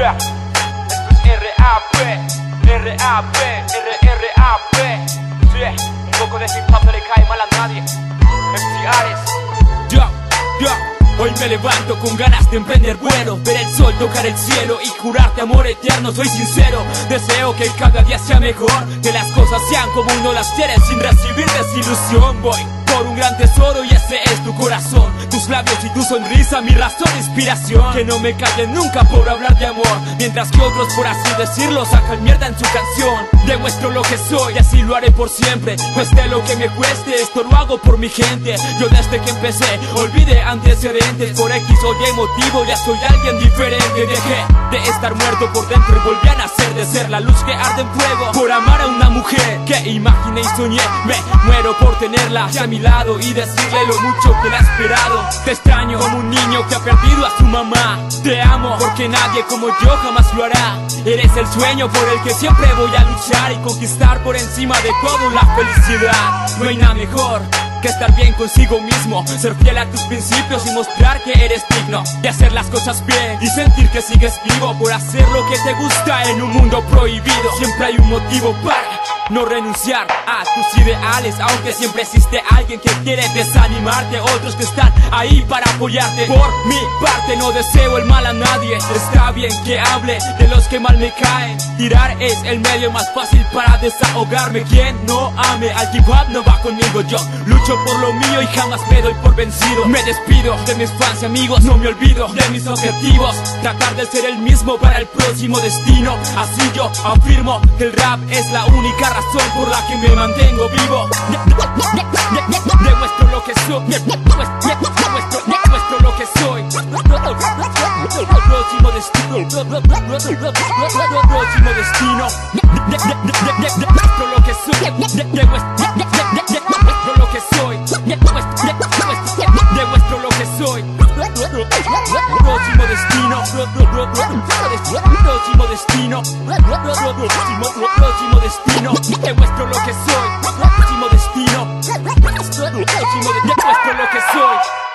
Yeah. RAP, RAP, RRAP. Yeah. Un poco de hip hop no le cae mal a nadie. MC Ares. Yo, yo, hoy me levanto con ganas de emprender vuelo Ver el sol tocar el cielo y jurarte amor eterno Soy sincero, deseo que cada día sea mejor Que las cosas sean como uno las quiere sin recibir desilusión Voy por un gran tesoro y ese es tu corazón labios y tu sonrisa, mi razón inspiración. Que no me callen nunca por hablar de amor Mientras que otros, por así decirlo, sacan mierda en su canción. Demuestro lo que soy y así lo haré por siempre. Cueste lo que me cueste, esto lo hago por mi gente. Yo desde que empecé, olvidé antecedentes. Por X o Y motivo, ya soy alguien diferente. Dejé de estar muerto por dentro y volví a nacer De ser la luz que arde en fuego. Por amar a una mujer que y Me muero por tenerla a mi lado y decirle lo mucho que la he esperado. Te extraño como un niño que ha perdido a su mamá. Te amo porque nadie como yo jamás lo hará. Eres el sueño por el que siempre voy a luchar y conquistar por encima de todo la felicidad. No hay nada mejor que estar bien consigo mismo, ser fiel a tus principios y mostrar que eres digno de hacer las cosas bien y sentir que sigues vivo por hacer lo que te gusta en un mundo prohibido. Siempre hay un motivo para no renunciar a tus ideales, aunque siempre existe alguien que quiere desanimarte, otros que están ahí para apoyarte. Por mi parte no deseo el mal a nadie, está bien que hable de los que mal me caen. Tirar es el medio más fácil para desahogarme. Quien no ame al hip no va conmigo, yo lucho por lo mío y jamás me doy por vencido. Me despido de mis fans y amigos, no me olvido de mis objetivos. Tratar de ser el mismo para el próximo destino. Así yo afirmo que el rap es la única razón por la que me mantengo vivo. Demuestro lo que soy. Demuestro lo que soy. Próximo destino. Próximo destino. Demuestro lo que soy. Próximo destino. Próximo destino. Demuestro lo que soy. Próximo destino. Demuestro lo que soy.